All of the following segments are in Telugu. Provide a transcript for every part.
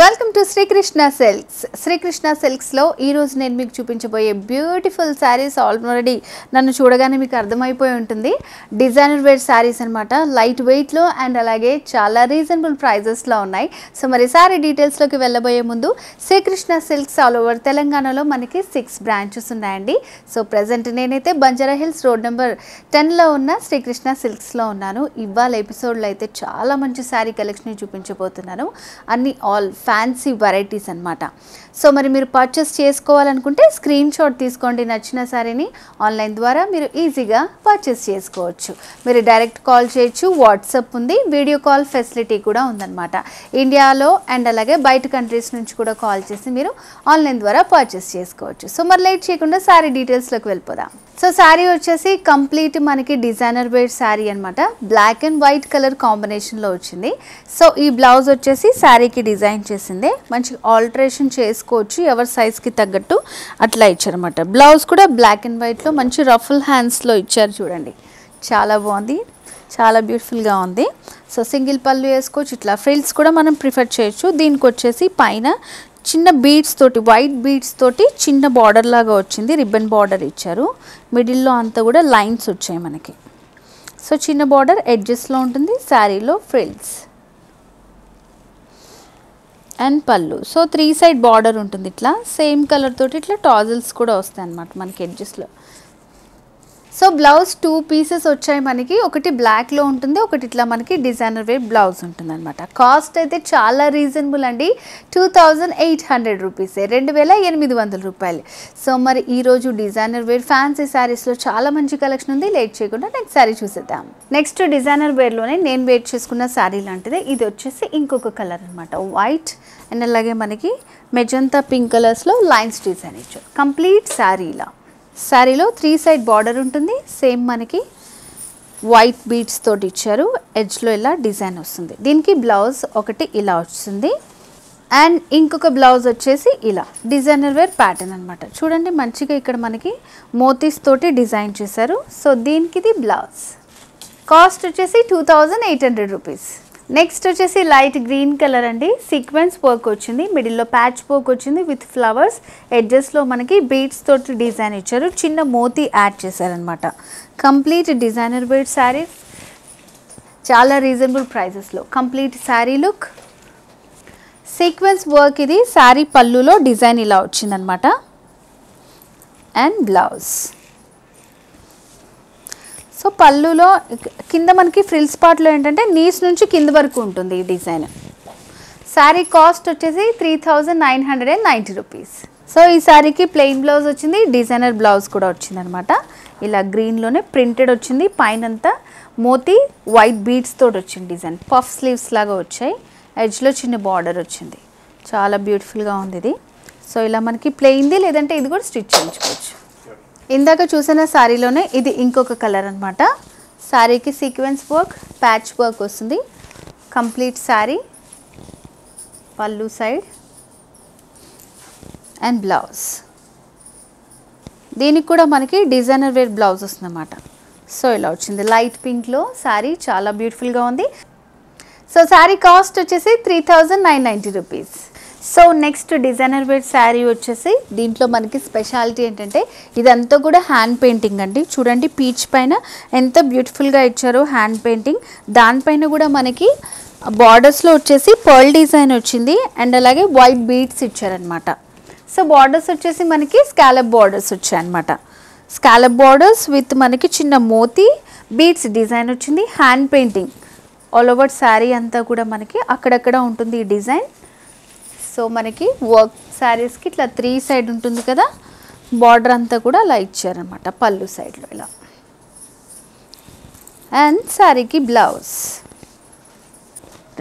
Welcome to Srikrishna silks Srikrishna సిల్క్స్లో ఈరోజు నేను మీకు చూపించబోయే బ్యూటిఫుల్ శారీస్ ఆల్రెడీ నన్ను చూడగానే మీకు అర్థమైపోయి ఉంటుంది. డిజైనర్ వేర్ శారీస్ అనమాట లైట్ వెయిట్లో అండ్ అలాగే చాలా రీజనబుల్ ప్రైజెస్లో ఉన్నాయి. సో మరి శారీ డీటెయిల్స్లోకి వెళ్ళబోయే ముందు శ్రీకృష్ణ సిల్క్స్ ఆల్ ఓవర్ తెలంగాణలో మనకి సిక్స్ బ్రాంచెస్ ఉన్నాయండి. సో ప్రజెంట్ నేనైతే బంజారా హిల్స్ రోడ్ నెంబర్ టెన్లో ఉన్న శ్రీకృష్ణ సిల్క్స్లో ఉన్నాను. ఇవాళ ఎపిసోడ్లో అయితే చాలా మంచి శారీ కలెక్షన్ చూపించబోతున్నాను. అన్ని ఆల్ ఫ్యాన్సీ వెరైటీస్ అన్నమాట. సో మరి మీరు పర్చేస్ చేసుకోవాలనుకుంటే స్క్రీన్ షాట్ తీసుకోండి నచ్చిన శారీని ఆన్లైన్ ద్వారా మీరు ఈజీగా పర్చేస్ చేసుకోవచ్చు. మీరు డైరెక్ట్ కాల్ చేయొచ్చు వాట్సాప్ ఉంది వీడియో కాల్ ఫెసిలిటీ కూడా ఉందన్నమాట. ఇండియాలో అండ్ అలాగే బయట కంట్రీస్ నుంచి కూడా కాల్ చేసి మీరు ఆన్లైన్ ద్వారా పర్చేస్ చేసుకోవచ్చు. సో మరి లేట్ చేయకుండా శారీ డీటెయిల్స్లోకి వెళ్ళిపోదాం. సో శారీ వచ్చేసి కంప్లీట్ మనకి డిజైనర్ వేర్ శారీ అనమాట బ్లాక్ అండ్ వైట్ కలర్ కాంబినేషన్లో వచ్చింది. సో ఈ బ్లౌజ్ వచ్చేసి శారీకి డిజైన్ చేసింది. మంచి ఆల్టరేషన్ చేసుకోవచ్చు ఎవరి సైజ్కి తగ్గట్టు అట్లా ఇచ్చారనమాట బ్లౌజ్ కూడా బ్లాక్ అండ్ వైట్లో మంచి రఫుల్ హ్యాండ్స్లో ఇచ్చారు చూడండి. చాలా బాగుంది చాలా బ్యూటిఫుల్గా ఉంది. సో సింగిల్ పళ్ళు వేసుకోవచ్చు ఇట్లా ఫ్రిల్స్ కూడా మనం ప్రిఫర్ చేయొచ్చు. దీనికి వచ్చేసి పైన చిన్న బీడ్స్ తోటి వైట్ బీడ్స్ తోటి చిన్న బార్డర్ లాగా వచ్చింది రిబ్బన్ బార్డర్ ఇచ్చారు. మిడిల్లో అంతా కూడా లైన్స్ వచ్చాయి మనకి. సో చిన్న బార్డర్ ఎడ్జెస్లో ఉంటుంది శారీలో ఫ్రిల్స్ అండ్ పళ్ళు. సో త్రీ సైడ్ బార్డర్ ఉంటుంది ఇట్లా. సేమ్ కలర్ తోటి ఇట్లా టాజిల్స్ కూడా వస్తాయి అన్నమాట మనకి ఎడ్జెస్లో. సో బ్లౌజ్ టూ పీసెస్ వచ్చాయి మనకి. ఒకటి బ్లాక్లో ఉంటుంది ఒకటి ఇట్లా మనకి డిజైనర్ వేర్ బ్లౌజ్ ఉంటుంది అనమాట కాస్ట్ అయితే చాలా రీజనబుల్ అండి. టూ థౌజండ్ ఎయిట్ హండ్రెడ్ రూపీసే రెండు వేల ఎనిమిది వందల రూపాయలు. సో మరి ఈరోజు డిజైనర్ వేర్ ఫ్యాన్సీ శారీస్లో చాలా మంచి కలెక్షన్ ఉంది. లేట్ చేయకుండా నెక్స్ట్ శారీ చూసేద్దాం. నెక్స్ట్ డిజైనర్ వేర్లోనే నేను వేర్ చేసుకున్న శారీ లాంటిదే. ఇది వచ్చేసి ఇంకొక కలర్ అనమాట వైట్ అండ్ అలాగే మనకి మెజంతా పింక్ కలర్స్లో లైన్స్ డిజైన్ ఇచ్చారు. కంప్లీట్ శారీ ఇలా శారీలో త్రీ సైడ్ బార్డర్ ఉంటుంది. సేమ్ మనకి వైట్ బీడ్స్ తోటి ఇచ్చారు. ఎడ్జ్లో ఇలా డిజైన్ వస్తుంది. దీనికి బ్లౌజ్ ఒకటి ఇలా వస్తుంది. అండ్ ఇంకొక బ్లౌజ్ వచ్చేసి ఇలా. డిజైనర్ వేర్ ప్యాటర్న్ అనమాట చూడండి మంచిగా ఇక్కడ మనకి మోతీస్ తోటి డిజైన్ చేశారు. సో దీనికి ఇది బ్లౌజ్. కాస్ట్ వచ్చేసి two thousand eight hundred rupees. Next వచ్చేసి లైట్ గ్రీన్ కలర్ అండి. సీక్వెన్స్ వర్క్ వచ్చింది. మిడిల్లో ప్యాచ్ వర్క్ వచ్చింది విత్ ఫ్లవర్స్ ఎడ్జెస్లో మనకి బీడ్స్ తోటి డిజైన్ ఇచ్చారు. చిన్న మోతీ యాడ్ చేశారనమాట కంప్లీట్ డిజైనర్ బీడ్ శారీస్ చాలా రీజనబుల్ ప్రైజెస్లో complete saree look sequence work ఇది. శారీ పళ్ళులో డిజైన్ ఇలా వచ్చిందనమాట అండ్ బ్లౌజ్ సో పళ్ళులో కింద మనకి ఫ్రిల్స్ పార్ట్లో ఏంటంటే నీస్ నుంచి కింద వరకు ఉంటుంది ఈ డిజైన్. శారీ కాస్ట్ వచ్చేసి three thousand nine hundred and ninety rupees. So ఈ శారీకి ప్లెయిన్ బ్లౌజ్ వచ్చింది డిజైనర్ బ్లౌజ్ కూడా వచ్చింది అనమాట ఇలా గ్రీన్లోనే ప్రింటెడ్ వచ్చింది పైన అంతా మోతీ వైట్ బీడ్స్ తోటి వచ్చింది డిజైన్. పఫ్ స్లీవ్స్ లాగా వచ్చాయి ఎడ్జ్లో చిన్న బార్డర్ వచ్చింది. చాలా బ్యూటిఫుల్గా ఉంది ఇది. సో ఇలా మనకి ప్లెయిన్ది లేదంటే ఇది కూడా స్టిచ్ చేయించుకోవచ్చు. ఇందాక చూసిన శారీలోనే ఇది ఇంకొక కలర్ అనమాట శారీకి సీక్వెన్స్ వర్క్ ప్యాచ్ వర్క్ వస్తుంది. కంప్లీట్ శారీ పళ్ళు సైడ్ అండ్ బ్లౌజ్ దీనికి కూడా మనకి డిజైనర్ వేర్ బ్లౌజ్ వస్తుందన్నమాట. సో ఇలా వచ్చింది. లైట్ పింక్లో శారీ చాలా బ్యూటిఫుల్గా ఉంది. సో శారీ కాస్ట్ వచ్చేసి three thousand nine ninety rupees so next designer wear saree వచ్చేసి దీంట్లో మనకి స్పెషాలిటీ ఏంటంటే ఇదంతా కూడా హ్యాండ్ పెయింటింగ్ అండి. చూడండి పీచ్ పైన ఎంత బ్యూటిఫుల్గా ఇచ్చారో హ్యాండ్ పెయింటింగ్ దానిపైన కూడా మనకి బార్డర్స్లో వచ్చేసి పర్ల్ డిజైన్ వచ్చింది అండ్ అలాగే వైట్ బీడ్స్ ఇచ్చారనమాట సో బార్డర్స్ వచ్చేసి మనకి స్కాలప్ బార్డర్స్ వచ్చాయన్నమాట. స్కాలప్ బార్డర్స్ విత్ మనకి చిన్న మోతీ బీడ్స్ డిజైన్ వచ్చింది hand painting all over saree అంతా కూడా మనకి అక్కడక్కడ ఉంటుంది ఈ డిజైన్ సో మనకి వర్క్ శారీస్కి ఇట్లా త్రీ సైడ్ ఉంటుంది కదా బార్డర్ అంతా కూడా అలా ఇచ్చారనమాట పళ్ళు సైడ్లో ఇలా. అండ్ శారీకి బ్లౌజ్.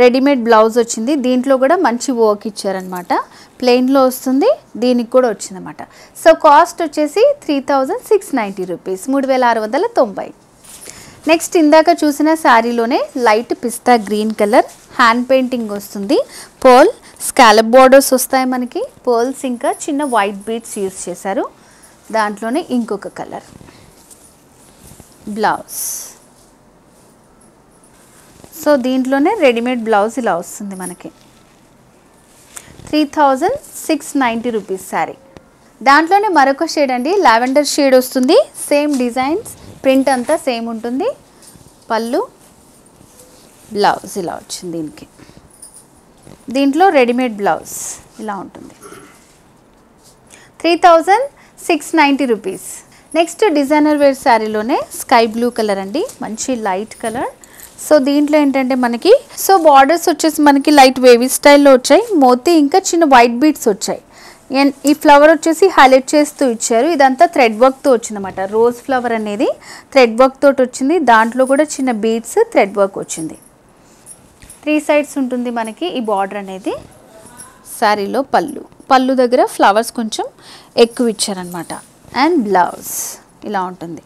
రెడీమేడ్ బ్లౌజ్ వచ్చింది దీంట్లో కూడా మంచి వర్క్ ఇచ్చారనమాట ప్లెయిన్లో వస్తుంది దీనికి కూడా వచ్చిందన్నమాట. సో కాస్ట్ వచ్చేసి three thousand six ninety rupees మూడు వేల ఆరు వందల తొంభై. నెక్స్ట్ ఇందాక చూసిన శారీలోనే light pista green colour hand painting వస్తుంది పోల్ స్కాలప్ బార్డర్స్ వస్తాయి మనకి. పర్ల్స్ ఇంకా చిన్న వైట్ బీడ్స్ యూస్ చేశారు. దాంట్లోనే ఇంకొక కలర్. బ్లౌజ్. సో దీంట్లోనే రెడీమేడ్ బ్లౌజ్ ఇలా వస్తుంది మనకి. Three thousand six ninety rupees saree. దాంట్లోనే మరొక షేడ్ అండి. లావెండర్ షేడ్ వస్తుంది. సేమ్ డిజైన్స్ ప్రింట్ అంతా సేమ్ ఉంటుంది. పళ్ళు బ్లౌజ్ ఇలా వచ్చింది దీనికి. దీంట్లో రెడీమేడ్ బ్లౌజ్ ఇలా ఉంటుంది. Three thousand six ninety rupees. Next designer wear శారీలోనే sky blue colour అండి. మంచి లైట్ కలర్. సో దీంట్లో ఏంటంటే మనకి సో బార్డర్స్ వచ్చేసి మనకి లైట్ వేవీ స్టైల్లో వచ్చాయి. మోతీ ఇంకా చిన్న వైట్ బీట్స్ వచ్చాయి. అండ్ ఈ ఫ్లవర్ వచ్చేసి హైలైట్ చేస్తూ ఇచ్చారు. ఇదంతా థ్రెడ్ వర్క్తో వచ్చిందన్నమాట. రోజ్ ఫ్లవర్ అనేది థ్రెడ్ వర్క్ తోటి వచ్చింది. దాంట్లో కూడా చిన్న బీట్స్ థ్రెడ్ వర్క్ వచ్చింది. త్రీ సైడ్స్ ఉంటుంది మనకి ఈ బార్డర్ అనేది. శారీలో పళ్ళు. పళ్ళు దగ్గర ఫ్లవర్స్ కొంచెం ఎక్కువ ఇచ్చారనమాట అండ్ బ్లౌజ్ ఇలా ఉంటుంది.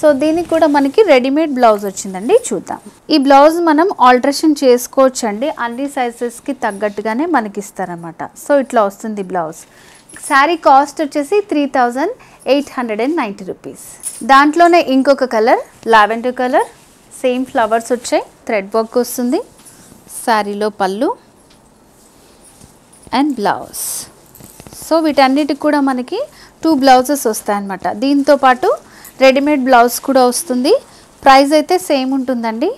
సో దీనికి కూడా మనకి రెడీమేడ్ బ్లౌజ్ వచ్చిందండి. చూద్దాం. ఈ బ్లౌజ్ మనం ఆల్ట్రేషన్ చేసుకోవచ్చు అండి అన్ని సైజెస్కి తగ్గట్టుగానే మనకి ఇస్తారనమాట సో ఇట్లా వస్తుంది బ్లౌజ్. శారీ కాస్ట్ వచ్చేసి three thousand eight hundred and ninety rupees. దాంట్లోనే ఇంకొక colour lavender colour same flowers వచ్చాయి. థ్రెడ్ వర్క్ వస్తుంది. శారీలో పళ్ళు అండ్ బ్లౌజ్. సో వీటన్నిటికి కూడా మనకి టూ బ్లౌజెస్ వస్తాయన్నమాట. దీంతో పాటు రెడీమేడ్ బ్లౌజ్ కూడా వస్తుంది. ప్రైస్ అయితే సేమ్ ఉంటుందండి.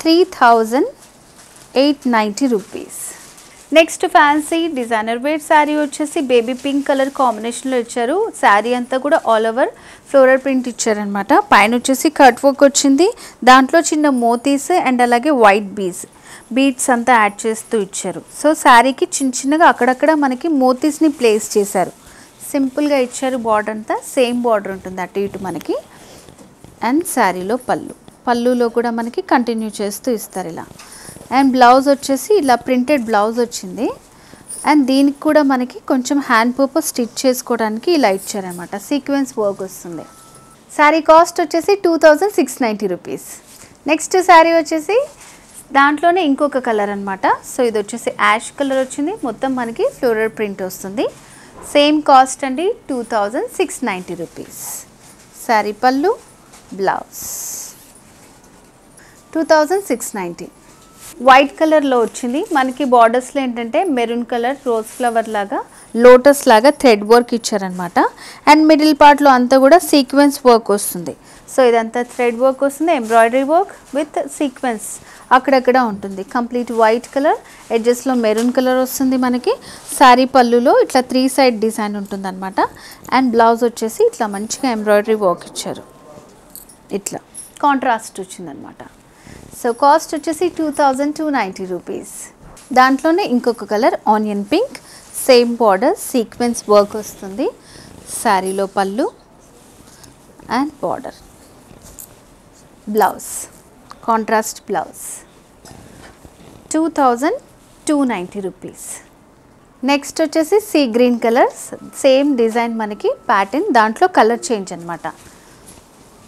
Three thousand eight ninety rupees. Next fancy designer wear saree వచ్చేసి బేబీ పింక్ కలర్ కాంబినేషన్లో ఇచ్చారు. శారీ అంతా కూడా ఆల్ ఓవర్ ఫ్లోరల్ ప్రింట్ ఇచ్చారనమాట పైన వచ్చేసి కట్ వర్క్ వచ్చింది. దాంట్లో చిన్న మోతీస్ అండ్ అలాగే వైట్ బీస్. బీడ్స్ అంతా యాడ్ చేస్తూ ఇచ్చారు. సో శారీకి చిన్న చిన్నగా అక్కడక్కడ మనకి మోతీస్ని ప్లేస్ చేశారు. సింపుల్గా ఇచ్చారు బార్డర్ అంతా. సేమ్ బార్డర్ ఉంటుంది అటు ఇటు మనకి. అండ్ శారీలో పళ్ళు. పళ్ళులో కూడా మనకి కంటిన్యూ చేస్తూ ఇస్తారు ఇలా. అండ్ బ్లౌజ్ వచ్చేసి ఇలా ప్రింటెడ్ బ్లౌజ్ వచ్చింది. అండ్ దీనికి కూడా మనకి కొంచెం హ్యాండ్ పర్పస్ స్టిచ్ చేసుకోవడానికి ఇలా ఇచ్చారనమాట సీక్వెన్స్ వర్క్ వస్తుంది. శారీ కాస్ట్ వచ్చేసి two thousand six ninety rupees. Next saree వచ్చేసి దాంట్లోనే ఇంకొక కలర్ అనమాట సో ఇది వచ్చేసి యాష్ కలర్ వచ్చింది. మొత్తం మనకి ఫ్లోరల్ ప్రింట్ వస్తుంది. సేమ్ కాస్ట్ అండి two thousand six ninety rupees saree పళ్ళు blouse. Two thousand six ninety white కలర్లో వచ్చింది. మనకి బార్డర్స్లో ఏంటంటే మెరూన్ కలర్ రోజ్ ఫ్లవర్ లాగా లోటస్ లాగా థ్రెడ్ వర్క్ ఇచ్చారనమాట అండ్ మిడిల్ పార్ట్లో అంతా కూడా సీక్వెన్స్ వర్క్ వస్తుంది. సో ఇదంతా థ్రెడ్ వర్క్ వస్తుంది ఎంబ్రాయిడరీ వర్క్ విత్ సీక్వెన్స్ అక్కడక్కడ ఉంటుంది. కంప్లీట్ వైట్ కలర్ ఎడ్జెస్లో మెరూన్ కలర్ వస్తుంది మనకి. శారీ పళ్ళులో ఇట్లా త్రీ సైడ్ డిజైన్ ఉంటుంది అనమాట అండ్ బ్లౌజ్ వచ్చేసి ఇట్లా మంచిగా ఎంబ్రాయిడరీ వర్క్ ఇచ్చారు. ఇట్లా కాంట్రాస్ట్ వచ్చిందనమాట సో కాస్ట్ వచ్చేసి two thousand two ninety rupees దాంట్లోనే ఇంకొక colour onion pink same border sequence work వస్తుంది. శారీలో పళ్ళు. And border blouse contrast blouse two thousand two ninety rupees next వచ్చేసి sea green colours same design మనకి ప్యాటర్న్ దాంట్లో కలర్ చేంజ్ అనమాట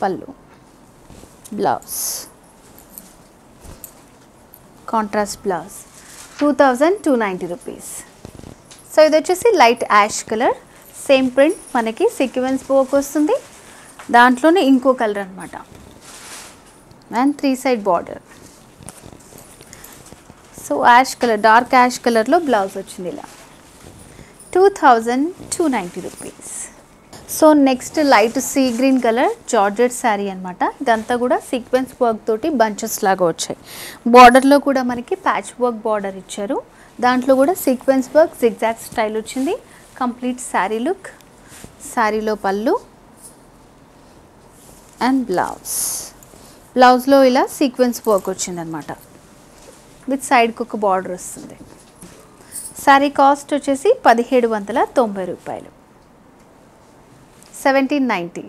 పళ్ళు blouse contrast blouse two thousand two ninety rupees so ఇది వచ్చేసి light ash colour same print మనకి సీక్వెన్స్ పోక్ వస్తుంది. దాంట్లోనే ఇంకో కలర్ అనమాట and three side border so ash colour dark ash కలర్లో బ్లౌజ్ వచ్చింది ఇలా two thousand two ninety rupees so next light sea green colour georgette sari అనమాట ఇదంతా కూడా సీక్వెన్స్ వర్క్ తోటి బంచెస్ లాగా వచ్చాయి. బార్డర్లో కూడా మనకి ప్యాచ్ వర్క్ బార్డర్ ఇచ్చారు. దాంట్లో కూడా సీక్వెన్స్ వర్క్ జిగ్జాగ్ స్టైల్ వచ్చింది. కంప్లీట్ శారీ లుక్ శారీలో పళ్ళు అండ్ బ్లౌజ్ బ్లౌజ్లో ఇలా సీక్వెన్స్ వర్క్ వచ్చిందనమాట విత్ సైడ్కి ఒక బార్డర్ వస్తుంది. శారీ కాస్ట్ వచ్చేసి పదిహేడు వందల తొంభై రూపాయలు. సెవెంటీన్ నైంటీ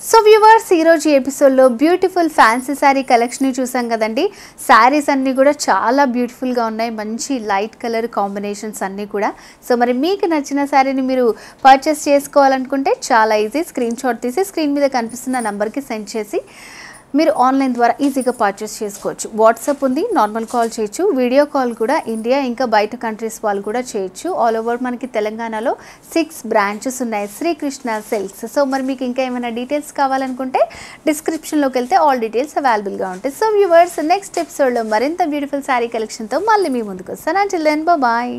సో వ్యూవర్స్ ఈరోజు ఎపిసోడ్లో బ్యూటిఫుల్ ఫ్యాన్సీ శారీ కలెక్షన్ చూసాం కదండి. శారీస్ అన్నీ కూడా చాలా బ్యూటిఫుల్గా ఉన్నాయి. మంచి లైట్ కలర్ కాంబినేషన్స్ అన్నీ కూడా. సో మరి మీకు నచ్చిన శారీని మీరు పర్చేస్ చేసుకోవాలనుకుంటే చాలా ఈజీ స్క్రీన్ షాట్ తీసి స్క్రీన్ మీద కనిపిస్తున్న నెంబర్కి సెండ్ చేసి మీరు ఆన్లైన్ ద్వారా ఈజీగా పర్చేస్ చేసుకోవచ్చు. వాట్సాప్ ఉంది నార్మల్ కాల్ చేయొచ్చు. వీడియో కాల్ కూడా ఇండియా ఇంకా బయట కంట్రీస్ వాళ్ళు కూడా చేయొచ్చు. ఆల్ ఓవర్ మనకి తెలంగాణలో సిక్స్ బ్రాంచెస్ ఉన్నాయి. శ్రీకృష్ణ సెల్స్ సో మరి మీకు ఇంకా ఏమైనా డీటెయిల్స్ కావాలనుకుంటే డిస్క్రిప్షన్లోకి వెళ్తే ఆల్ డీటెయిల్స్ అవైలబుల్గా ఉంటాయి. సో వ్యూవర్స్ నెక్స్ట్ ఎపిసోడ్లో మరింత బ్యూటిఫుల్ శారీ కలెక్షన్తో మళ్ళీ మీ ముందుకు వస్తాను. Until then bye